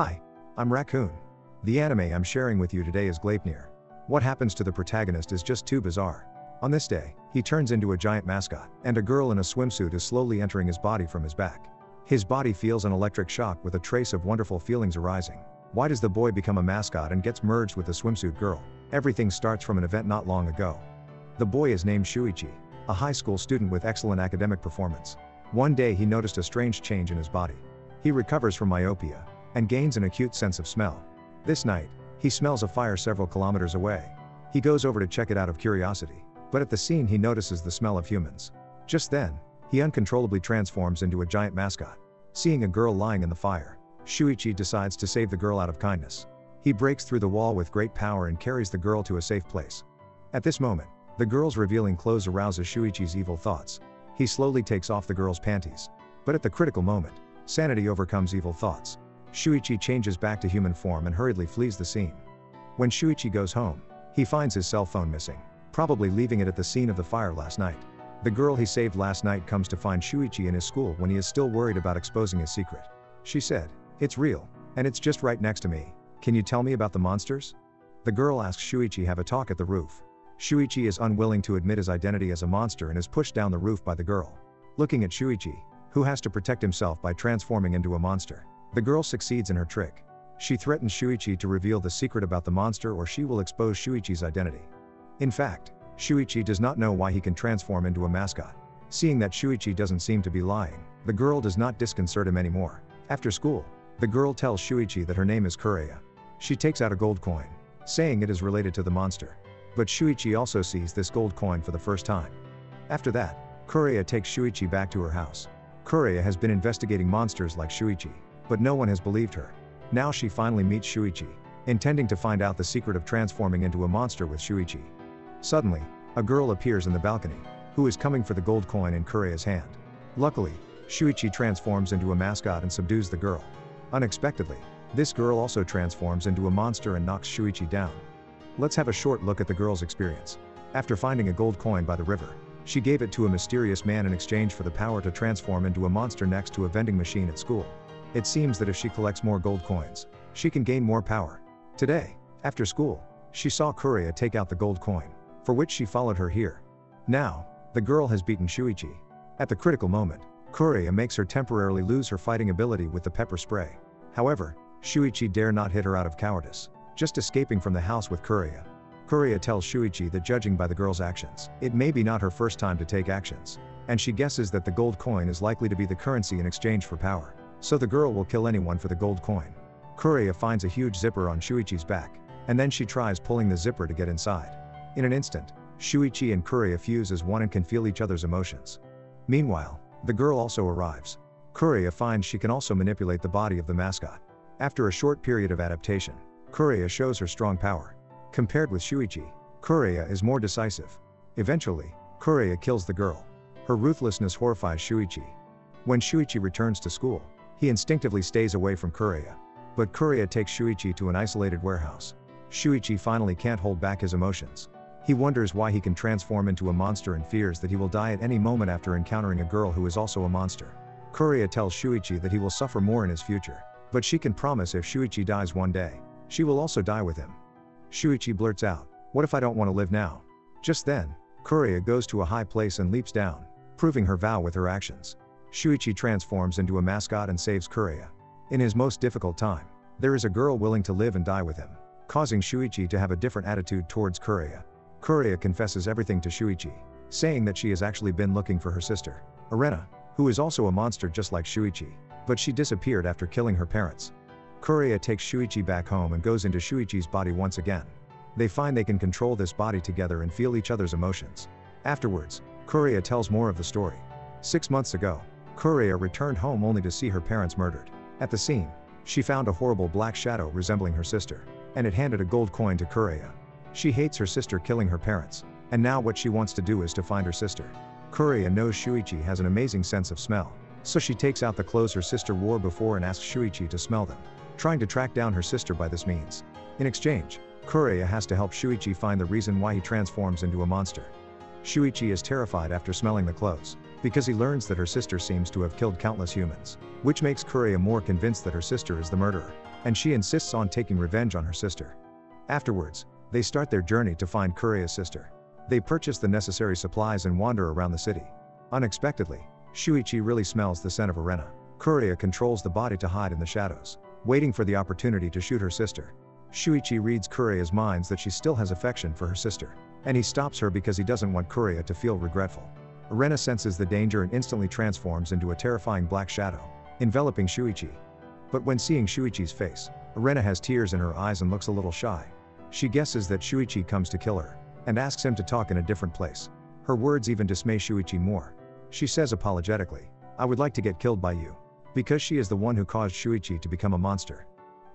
Hi, I'm Raccoon. The anime I'm sharing with you today is Gleipnir. What happens to the protagonist is just too bizarre. On this day, he turns into a giant mascot, and a girl in a swimsuit is slowly entering his body from his back. His body feels an electric shock with a trace of wonderful feelings arising. Why does the boy become a mascot and gets merged with the swimsuit girl? Everything starts from an event not long ago. The boy is named Shuichi, a high school student with excellent academic performance. One day he noticed a strange change in his body. He recovers from myopia and gains an acute sense of smell. This night, he smells a fire several kilometers away. He goes over to check it out of curiosity. But at the scene he notices the smell of humans. Just then, he uncontrollably transforms into a giant mascot. Seeing a girl lying in the fire, Shuichi decides to save the girl out of kindness. He breaks through the wall with great power and carries the girl to a safe place. At this moment, the girl's revealing clothes arouses Shuichi's evil thoughts. He slowly takes off the girl's panties. But at the critical moment, sanity overcomes evil thoughts. Shuichi changes back to human form and hurriedly flees the scene. When Shuichi goes home, he finds his cell phone missing probably leaving it at the scene of the fire last night. The girl he saved last night comes to find Shuichi in his school when he is still worried about exposing his secret. She said, It's real, and it's just right next to me. Can you tell me about the monsters? The girl asks Shuichi have a talk at the roof. Shuichi is unwilling to admit his identity as a monster and is pushed down the roof by the girl. Looking at Shuichi, who has to protect himself by transforming into a monster, the girl succeeds in her trick. She threatens Shuichi to reveal the secret about the monster or she will expose Shuichi's identity. In fact, Shuichi does not know why he can transform into a mascot. Seeing that Shuichi doesn't seem to be lying, the girl does not disconcert him anymore. After school, the girl tells Shuichi that her name is Kureya. She takes out a gold coin, saying it is related to the monster. But Shuichi also sees this gold coin for the first time. After that, Kureya takes Shuichi back to her house. Kureya has been investigating monsters like Shuichi, but no one has believed her. Now she finally meets Shuichi, intending to find out the secret of transforming into a monster with Shuichi. Suddenly, a girl appears in the balcony, who is coming for the gold coin in Kureya's hand. Luckily, Shuichi transforms into a mascot and subdues the girl. Unexpectedly, this girl also transforms into a monster and knocks Shuichi down. Let's have a short look at the girl's experience. After finding a gold coin by the river, she gave it to a mysterious man in exchange for the power to transform into a monster next to a vending machine at school. It seems that if she collects more gold coins, she can gain more power. Today, after school, she saw Kuria take out the gold coin for which she followed her here. Now, the girl has beaten Shuichi. At the critical moment, Kuria makes her temporarily lose her fighting ability with the pepper spray. However, Shuichi dare not hit her out of cowardice, just escaping from the house with Kuria. Kuria tells Shuichi that judging by the girl's actions, it may be not her first time to take actions, and she guesses that the gold coin is likely to be the currency in exchange for power. So the girl will kill anyone for the gold coin. Kureya finds a huge zipper on Shuichi's back, and then she tries pulling the zipper to get inside. In an instant, Shuichi and Kureya fuse as one and can feel each other's emotions. Meanwhile, the girl also arrives. Kureya finds she can also manipulate the body of the mascot. After a short period of adaptation, Kureya shows her strong power. Compared with Shuichi, Kureya is more decisive. Eventually, Kureya kills the girl. Her ruthlessness horrifies Shuichi. When Shuichi returns to school, he instinctively stays away from Kureya. But Kureya takes Shuichi to an isolated warehouse. Shuichi finally can't hold back his emotions. He wonders why he can transform into a monster and fears that he will die at any moment after encountering a girl who is also a monster. Kureya tells Shuichi that he will suffer more in his future, but she can promise if Shuichi dies one day, she will also die with him. Shuichi blurts out, What if I don't want to live now? Just then, Kureya goes to a high place and leaps down, proving her vow with her actions. Shuichi transforms into a mascot and saves Kureya. In his most difficult time, there is a girl willing to live and die with him, causing Shuichi to have a different attitude towards Kureya. Kureya confesses everything to Shuichi, saying that she has actually been looking for her sister, Arena, who is also a monster just like Shuichi, but she disappeared after killing her parents. Kureya takes Shuichi back home and goes into Shuichi's body once again. They find they can control this body together and feel each other's emotions. Afterwards, Kureya tells more of the story. Six months ago, Kureya returned home only to see her parents murdered. At the scene, she found a horrible black shadow resembling her sister, and it handed a gold coin to Kureya. She hates her sister killing her parents, and now what she wants to do is to find her sister. Kureya knows Shuichi has an amazing sense of smell, so she takes out the clothes her sister wore before and asks Shuichi to smell them, trying to track down her sister by this means. In exchange, Kureya has to help Shuichi find the reason why he transforms into a monster. Shuichi is terrified after smelling the clothes, because he learns that her sister seems to have killed countless humans, which makes Kureya more convinced that her sister is the murderer. and she insists on taking revenge on her sister. Afterwards, they start their journey to find Kureha's sister. They purchase the necessary supplies and wander around the city. Unexpectedly, Shuichi really smells the scent of Erena. Kureha controls the body to hide in the shadows, waiting for the opportunity to shoot her sister. Shuichi reads Kureha's minds that she still has affection for her sister, and he stops her because he doesn't want Kureha to feel regretful. Erena senses the danger and instantly transforms into a terrifying black shadow, enveloping Shuichi. But when seeing Shuichi's face, Erena has tears in her eyes and looks a little shy. She guesses that Shuichi comes to kill her, and asks him to talk in a different place. Her words even dismay Shuichi more. She says apologetically, I would like to get killed by you. Because she is the one who caused Shuichi to become a monster.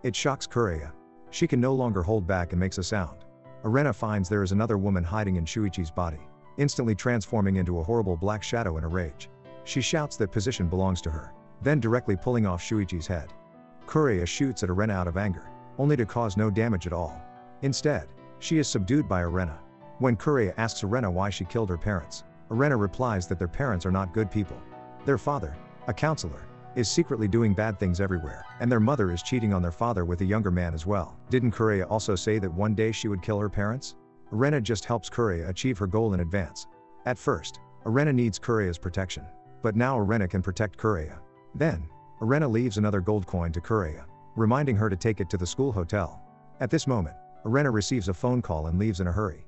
It shocks Kureha. She can no longer hold back and makes a sound. Erena finds there is another woman hiding in Shuichi's body, instantly transforming into a horrible black shadow in a rage. She shouts that position belongs to her, then directly pulling off Shuichi's head. Kureha shoots at Erena out of anger, only to cause no damage at all. Instead, she is subdued by Arena. When Kureha asks Arena why she killed her parents, Arena replies that their parents are not good people. Their father, a counselor, is secretly doing bad things everywhere, and their mother is cheating on their father with a younger man as well. Didn't Kureha also say that one day she would kill her parents? Erena just helps Kuria achieve her goal in advance. At first, Erena needs Kuria's protection, but now Erena can protect Kuria. Then, Erena leaves another gold coin to Kuria, reminding her to take it to the school hotel. At this moment, Erena receives a phone call and leaves in a hurry.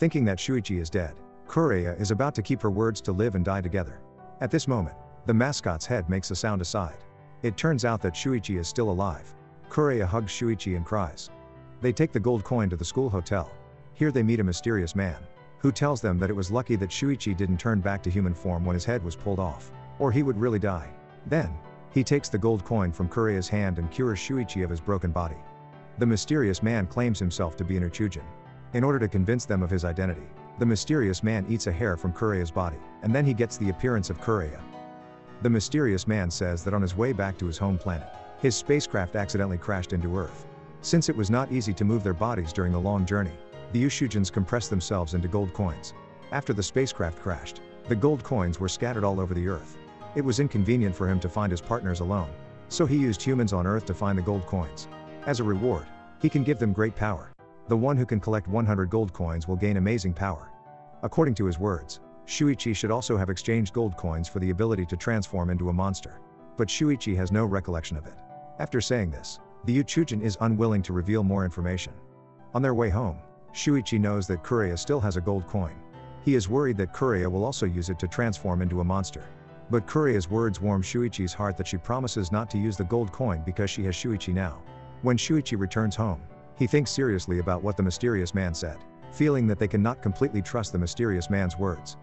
Thinking that Shuichi is dead, Kuria is about to keep her words to live and die together. At this moment, the mascot's head makes a sound aside. It turns out that Shuichi is still alive. Kuria hugs Shuichi and cries. They take the gold coin to the school hotel. Here they meet a mysterious man, who tells them that it was lucky that Shuichi didn't turn back to human form when his head was pulled off, or he would really die. Then, he takes the gold coin from Kureha's hand and cures Shuichi of his broken body. The mysterious man claims himself to be an Uchujin. In order to convince them of his identity, the mysterious man eats a hair from Kureha's body, and then he gets the appearance of Kureha. The mysterious man says that on his way back to his home planet, his spacecraft accidentally crashed into Earth. Since it was not easy to move their bodies during the long journey, the Uchujins compressed themselves into gold coins. After the spacecraft crashed, the gold coins were scattered all over the Earth. It was inconvenient for him to find his partners alone, so he used humans on Earth to find the gold coins. As a reward, he can give them great power. The one who can collect 100 gold coins will gain amazing power. According to his words, Shuichi should also have exchanged gold coins for the ability to transform into a monster. But Shuichi has no recollection of it. After saying this, the Uchujin is unwilling to reveal more information. On their way home, Shuichi knows that Kuria still has a gold coin. He is worried that Kuria will also use it to transform into a monster. But Kuria's words warm Shuichi's heart that she promises not to use the gold coin because she has Shuichi now. When Shuichi returns home, he thinks seriously about what the mysterious man said, feeling that they cannot completely trust the mysterious man's words.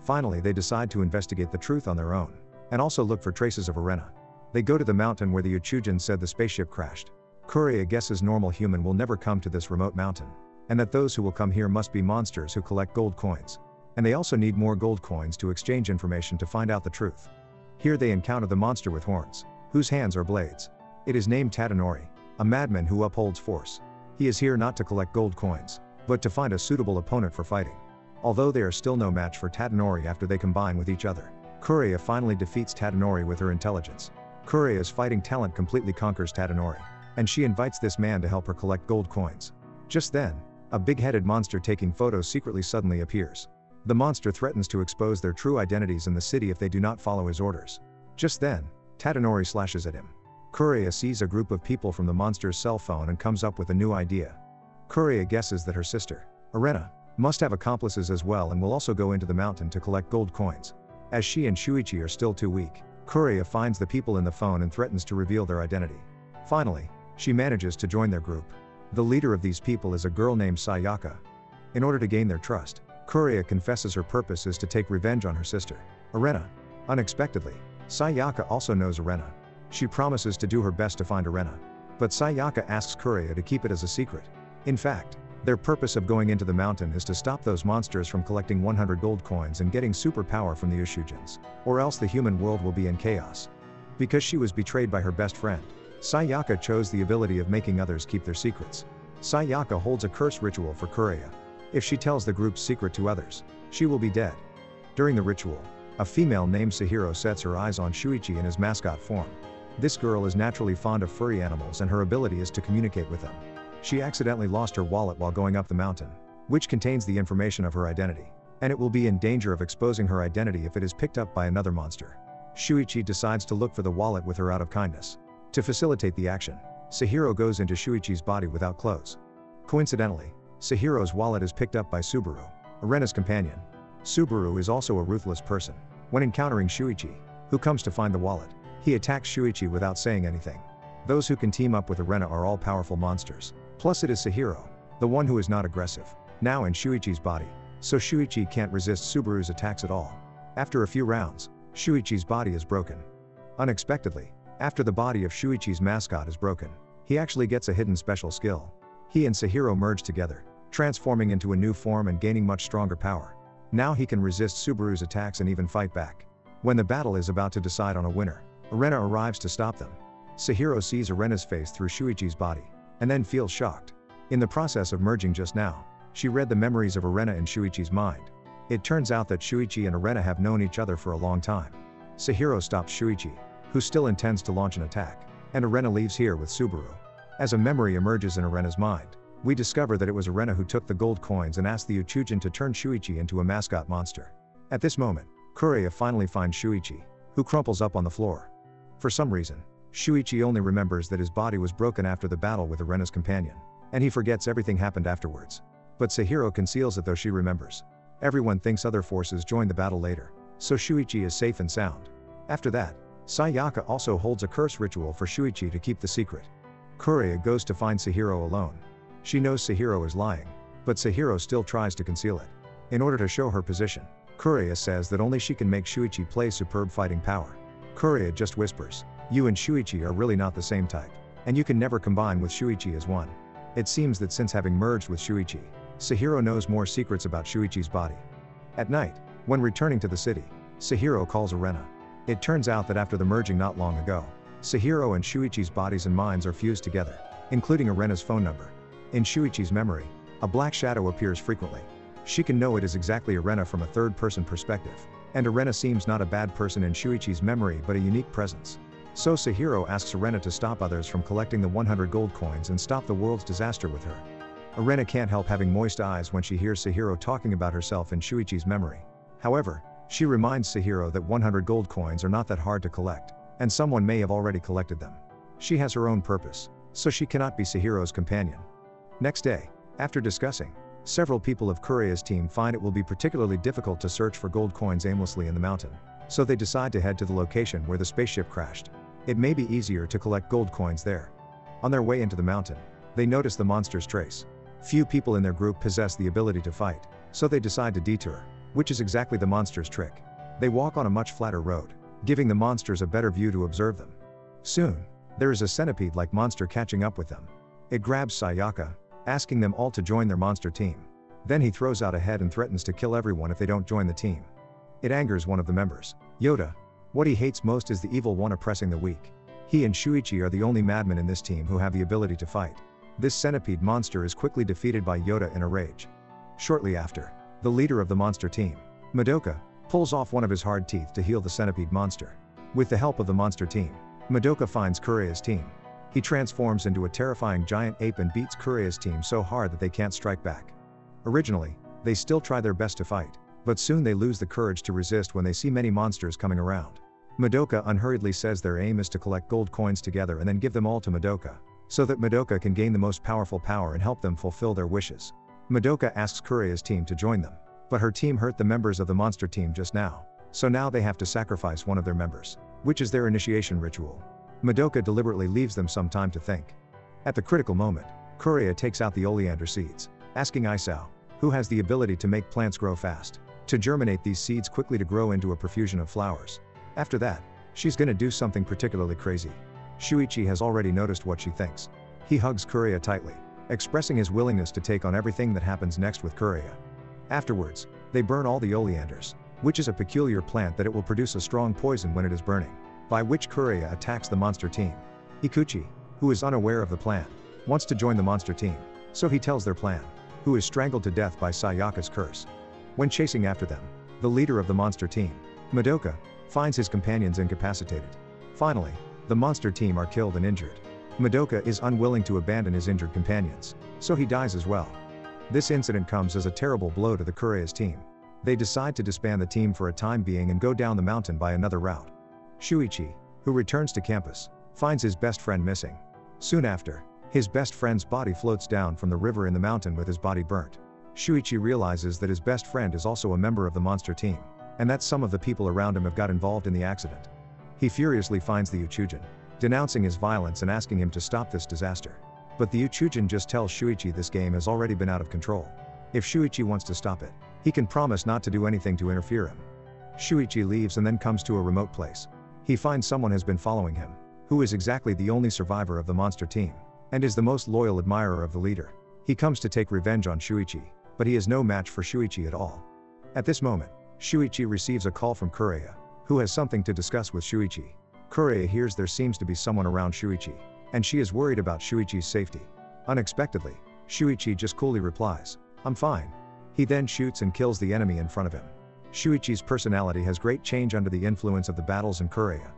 Finally, they decide to investigate the truth on their own, and also look for traces of Erena. They go to the mountain where the Uchujin said the spaceship crashed. Kuria guesses normal human will never come to this remote mountain, and that those who will come here must be monsters who collect gold coins and they also need more gold coins to exchange information to find out the truth. Here they encounter the monster with horns, whose hands are blades. It is named Tadanori, a madman who upholds force. He is here not to collect gold coins, but to find a suitable opponent for fighting. Although they are still no match for Tadanori after they combine with each other, Kureha finally defeats Tadanori with her intelligence. Kureha's fighting talent completely conquers Tadanori, and she invites this man to help her collect gold coins. Just then, a big-headed monster taking photos secretly suddenly appears. The monster threatens to expose their true identities in the city if they do not follow his orders. Just then, Tadanori slashes at him. Kureha sees a group of people from the monster's cell phone and comes up with a new idea. Kureha guesses that her sister, Erena, must have accomplices as well and will also go into the mountain to collect gold coins. As she and Shuichi are still too weak, Kureha finds the people in the phone and threatens to reveal their identity. Finally, she manages to join their group. The leader of these people is a girl named Sayaka. In order to gain their trust, Kureha confesses her purpose is to take revenge on her sister, Arena. Unexpectedly, Sayaka also knows Arena. She promises to do her best to find Arena. But Sayaka asks Kureha to keep it as a secret. In fact, their purpose of going into the mountain is to stop those monsters from collecting 100 gold coins and getting superpower from the Uchujins, or else the human world will be in chaos. Because she was betrayed by her best friend, Sayaka chose the ability of making others keep their secrets. Sayaka holds a curse ritual for Kureha, if she tells the group's secret to others, she will be dead. During the ritual, a female named Sahiro sets her eyes on Shuichi in his mascot form. This girl is naturally fond of furry animals and her ability is to communicate with them. She accidentally lost her wallet while going up the mountain, which contains the information of her identity. And it will be in danger of exposing her identity if it is picked up by another monster. Shuichi decides to look for the wallet with her out of kindness. To facilitate the action, Sahiro goes into Shuichi's body without clothes. Coincidentally, Sahiro's wallet is picked up by Subaru, Arena's companion. Subaru is also a ruthless person. When encountering Shuichi, who comes to find the wallet, he attacks Shuichi without saying anything. Those who can team up with Arena are all powerful monsters. Plus it is Sahiro, the one who is not aggressive, now in Shuichi's body, so Shuichi can't resist Subaru's attacks at all. After a few rounds, Shuichi's body is broken. Unexpectedly, after the body of Shuichi's mascot is broken, he actually gets a hidden special skill. He and Sahiro merge together, transforming into a new form and gaining much stronger power. Now he can resist Subaru's attacks and even fight back. When the battle is about to decide on a winner, Arena arrives to stop them. Sahiro sees Arena's face through Shuichi's body, and then feels shocked. In the process of merging just now, she read the memories of Arena in Shuichi's mind. It turns out that Shuichi and Arena have known each other for a long time. Sahiro stops Shuichi, who still intends to launch an attack, and Arena leaves here with Subaru. As a memory emerges in Arena's mind, we discover that it was Arena who took the gold coins and asked the Uchujin to turn Shuichi into a mascot monster. At this moment, Kureha finally finds Shuichi, who crumples up on the floor. For some reason, Shuichi only remembers that his body was broken after the battle with Arena's companion, and he forgets everything happened afterwards. But Sahiro conceals it though she remembers. Everyone thinks other forces joined the battle later, so Shuichi is safe and sound. After that, Sayaka also holds a curse ritual for Shuichi to keep the secret. Kureha goes to find Sahiro alone. She knows Sahiro is lying, but Sahiro still tries to conceal it. In order to show her position, Kureha says that only she can make Shuichi play superb fighting power. Kureha just whispers, You and Shuichi are really not the same type, and you can never combine with Shuichi as one. It seems that since having merged with Shuichi, Sahiro knows more secrets about Shuichi's body. At night, when returning to the city, Sahiro calls Arena. It turns out that after the merging not long ago, Sahiro and Shuichi's bodies and minds are fused together, including Arena's phone number. In Shuichi's memory, a black shadow appears frequently. She can know it is exactly Arena from a third person perspective. And Arena seems not a bad person in Shuichi's memory but a unique presence. So Sahiro asks Arena to stop others from collecting the 100 gold coins and stop the world's disaster with her. Arena can't help having moist eyes when she hears Sahiro talking about herself in Shuichi's memory. However, she reminds Sahiro that 100 gold coins are not that hard to collect, and someone may have already collected them. She has her own purpose, so she cannot be Sahiro's companion. Next day, after discussing, several people of Kureha's team find it will be particularly difficult to search for gold coins aimlessly in the mountain. So they decide to head to the location where the spaceship crashed. It may be easier to collect gold coins there. On their way into the mountain, they notice the monster's trace. Few people in their group possess the ability to fight, so they decide to detour, which is exactly the monster's trick. They walk on a much flatter road, giving the monsters a better view to observe them. Soon, there is a centipede like monster catching up with them. It grabs Sayaka, asking them all to join their monster team. Then he throws out a head and threatens to kill everyone if they don't join the team. It angers one of the members, Yoda. What he hates most is the evil one oppressing the weak. He and Shuichi are the only madmen in this team who have the ability to fight. This centipede monster is quickly defeated by Yoda in a rage. Shortly after, the leader of the monster team, Madoka, pulls off one of his hard teeth to heal the centipede monster. With the help of the monster team, Madoka finds Kureha's team. He transforms into a terrifying giant ape and beats Kureha's team so hard that they can't strike back. Originally, they still try their best to fight, but soon they lose the courage to resist when they see many monsters coming around. Madoka unhurriedly says their aim is to collect gold coins together and then give them all to Madoka, so that Madoka can gain the most powerful power and help them fulfill their wishes. Madoka asks Kuria's team to join them, but her team hurt the members of the monster team just now, so now they have to sacrifice one of their members, which is their initiation ritual. Madoka deliberately leaves them some time to think. At the critical moment, Kuria takes out the oleander seeds, asking Isao, who has the ability to make plants grow fast, to germinate these seeds quickly to grow into a profusion of flowers. After that, she's gonna do something particularly crazy. Shuichi has already noticed what she thinks. He hugs Kuria tightly, expressing his willingness to take on everything that happens next with Kureha. Afterwards, they burn all the oleanders, which is a peculiar plant that it will produce a strong poison when it is burning by which Kureha attacks the monster team. Ikuchi, who is unaware of the plan, wants to join the monster team, so he tells their plan, who is strangled to death by Sayaka's curse. When chasing after them, the leader of the monster team, Madoka, finds his companions incapacitated. Finally, The monster team are killed and injured. Madoka is unwilling to abandon his injured companions, so he dies as well. This incident comes as a terrible blow to the Kureha's team. They decide to disband the team for a time being and go down the mountain by another route. Shuichi, who returns to campus, finds his best friend missing. Soon after, his best friend's body floats down from the river in the mountain with his body burnt. Shuichi realizes that his best friend is also a member of the monster team, and that some of the people around him have got involved in the accident. He furiously finds the Uchujin, denouncing his violence and asking him to stop this disaster. But the Uchujin just tells Shuichi this game has already been out of control. If Shuichi wants to stop it, he can promise not to do anything to interfere him. Shuichi leaves and then comes to a remote place. He finds someone has been following him, who is exactly the only survivor of the monster team, and is the most loyal admirer of the leader. He comes to take revenge on Shuichi, but he is no match for Shuichi at all. At this moment, Shuichi receives a call from Kureha, who has something to discuss with Shuichi. Kureha hears there seems to be someone around Shuichi, and she is worried about Shuichi's safety. Unexpectedly, Shuichi just coolly replies, I'm fine. He then shoots and kills the enemy in front of him. Shuichi's personality has great change under the influence of the battles in Kureha.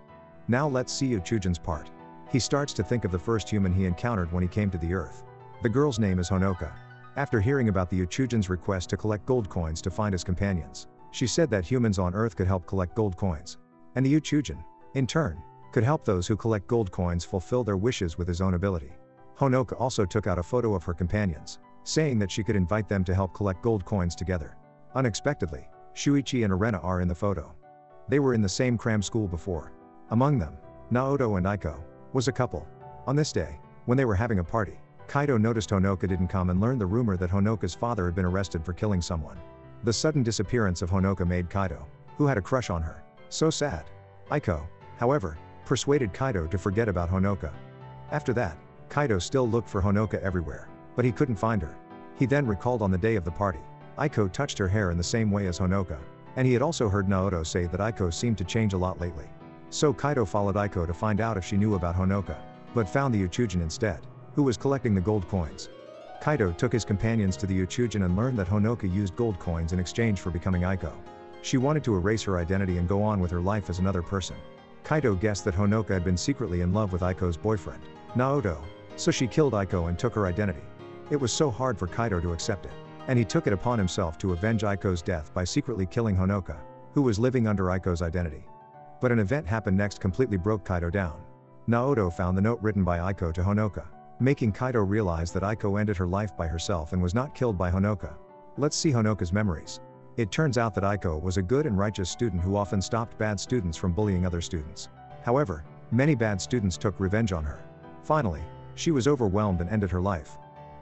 Now let's see Uchujin's part. He starts to think of the first human he encountered when he came to the earth. The girl's name is Honoka. After hearing about the Uchujin's request to collect gold coins to find his companions, she said that humans on Earth could help collect gold coins. And the Uchujin, in turn, could help those who collect gold coins fulfill their wishes with his own ability. Honoka also took out a photo of her companions, saying that she could invite them to help collect gold coins together. Unexpectedly, Shuichi and Arena are in the photo. They were in the same cram school before. Among them, Naoto and Aiko, was a couple. On this day, when they were having a party, Kaido noticed Honoka didn't come and learned the rumor that Honoka's father had been arrested for killing someone. The sudden disappearance of Honoka made Kaido, who had a crush on her, so sad. Aiko, however, persuaded Kaido to forget about Honoka. After that, Kaido still looked for Honoka everywhere, but he couldn't find her. He then recalled on the day of the party, Aiko touched her hair in the same way as Honoka, and he had also heard Naoto say that Aiko seemed to change a lot lately. So Kaido followed Aiko to find out if she knew about Honoka, but found the Uchujin instead who was collecting the gold coins. Kaido took his companions to the Uchujin and learned that Honoka used gold coins in exchange for becoming Aiko. She wanted to erase her identity and go on with her life as another person. Kaido guessed that Honoka had been secretly in love with Aiko's boyfriend, Naoto, so she killed Aiko and took her identity. It was so hard for Kaido to accept it, and he took it upon himself to avenge Aiko's death by secretly killing Honoka, who was living under Aiko's identity. But an event happened next completely broke Kaido down. Naoto found the note written by Aiko to Honoka making Kaido realize that Aiko ended her life by herself and was not killed by Honoka. Let's see Honoka's memories. It turns out that Aiko was a good and righteous student who often stopped bad students from bullying other students. However, many bad students took revenge on her. Finally, she was overwhelmed and ended her life.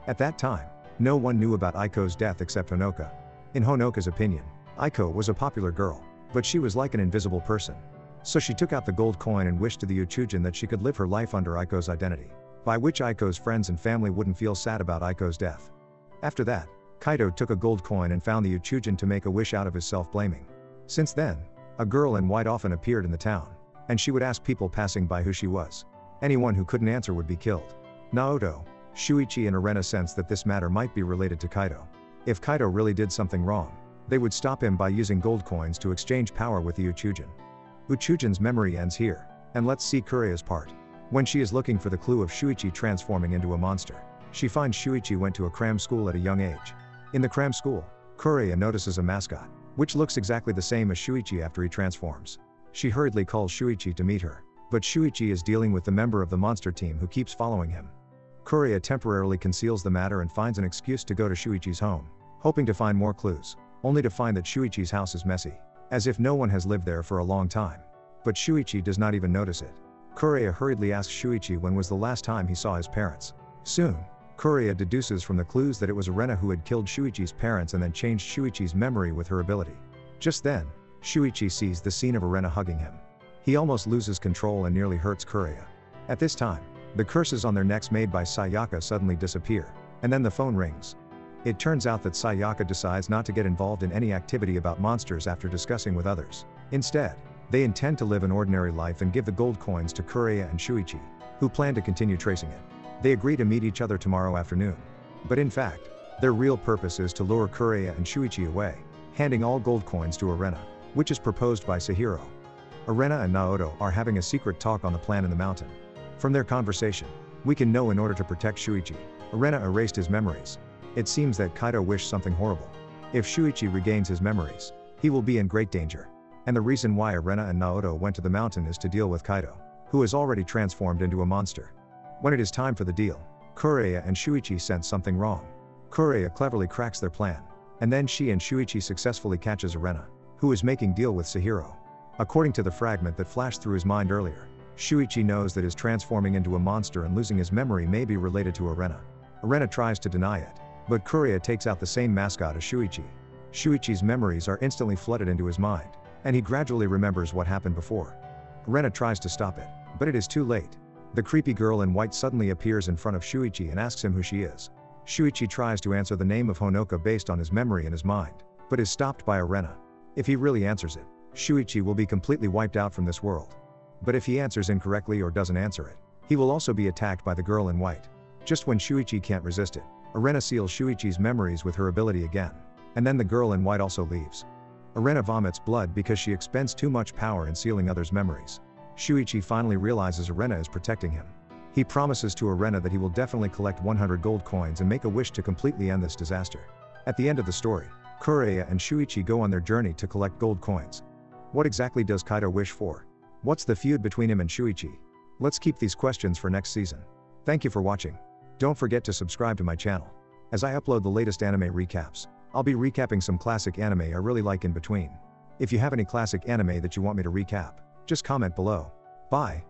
At that time, no one knew about Aiko's death except Honoka. In Honoka's opinion, Aiko was a popular girl, but she was like an invisible person. So she took out the gold coin and wished to the Uchujin that she could live her life under Aiko's identity by which Aiko's friends and family wouldn't feel sad about Aiko's death. After that, Kaido took a gold coin and found the Uchujin to make a wish out of his self-blaming. Since then, a girl in white often appeared in the town, and she would ask people passing by who she was. Anyone who couldn't answer would be killed. Naoto, Shuichi and Arena sensed that this matter might be related to Kaido. If Kaido really did something wrong, they would stop him by using gold coins to exchange power with the Uchujin. Uchujin's memory ends here, and let's see Kureha's part. When she is looking for the clue of Shuichi transforming into a monster, she finds Shuichi went to a cram school at a young age. In the cram school, Kureha notices a mascot, which looks exactly the same as Shuichi after he transforms. She hurriedly calls Shuichi to meet her, but Shuichi is dealing with the member of the monster team who keeps following him. Kureha temporarily conceals the matter and finds an excuse to go to Shuichi's home, hoping to find more clues, only to find that Shuichi's house is messy, as if no one has lived there for a long time. But Shuichi does not even notice it. Kureha hurriedly asks Shuichi when was the last time he saw his parents. Soon, Kureha deduces from the clues that it was Arena who had killed Shuichi's parents and then changed Shuichi's memory with her ability. Just then, Shuichi sees the scene of Arena hugging him. He almost loses control and nearly hurts Kureha. At this time, the curses on their necks made by Sayaka suddenly disappear, and then the phone rings. It turns out that Sayaka decides not to get involved in any activity about monsters after discussing with others. Instead, they intend to live an ordinary life and give the gold coins to Kureha and Shuichi, who plan to continue tracing it. They agree to meet each other tomorrow afternoon. But in fact, their real purpose is to lure Kureha and Shuichi away, handing all gold coins to Arena, which is proposed by Sahiro. Arena and Naoto are having a secret talk on the plan in the mountain. From their conversation, we can know in order to protect Shuichi, Arena erased his memories. It seems that Kaido wished something horrible. If Shuichi regains his memories, he will be in great danger. And the reason why Arena and Naoto went to the mountain is to deal with Kaido, who is already transformed into a monster. When it is time for the deal, Kureha and Shuichi sense something wrong. Kureha cleverly cracks their plan, and then she and Shuichi successfully catches Arena, who is making deal with Sahiro. According to the fragment that flashed through his mind earlier, Shuichi knows that his transforming into a monster and losing his memory may be related to Arena. Arena tries to deny it, but Kureha takes out the same mascot as Shuichi. Shuichi's memories are instantly flooded into his mind, and he gradually remembers what happened before. Arena tries to stop it, but it is too late. The creepy girl in white suddenly appears in front of Shuichi and asks him who she is. Shuichi tries to answer the name of Honoka based on his memory in his mind, but is stopped by Arena. If he really answers it, Shuichi will be completely wiped out from this world. But if he answers incorrectly or doesn't answer it, he will also be attacked by the girl in white. Just when Shuichi can't resist it, Arena seals Shuichi's memories with her ability again. And then the girl in white also leaves. Arena vomits blood because she expends too much power in sealing others' memories. Shuichi finally realizes Erena is protecting him. He promises to Erena that he will definitely collect 100 gold coins and make a wish to completely end this disaster. At the end of the story, Kureha and Shuichi go on their journey to collect gold coins. What exactly does Kaido wish for? What's the feud between him and Shuichi? Let's keep these questions for next season. Thank you for watching. Don't forget to subscribe to my channel. As I upload the latest anime recaps, I'll be recapping some classic anime I really like in between. If you have any classic anime that you want me to recap, just comment below. Bye.